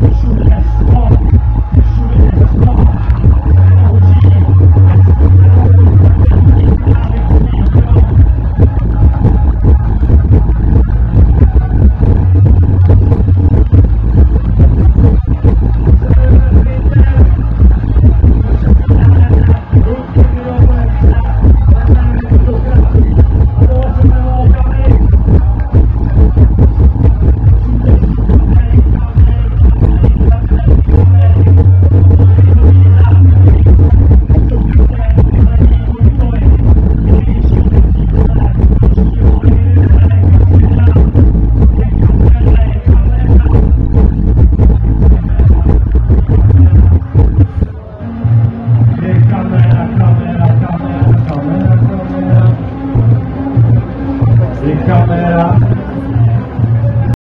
Mission S1 down there.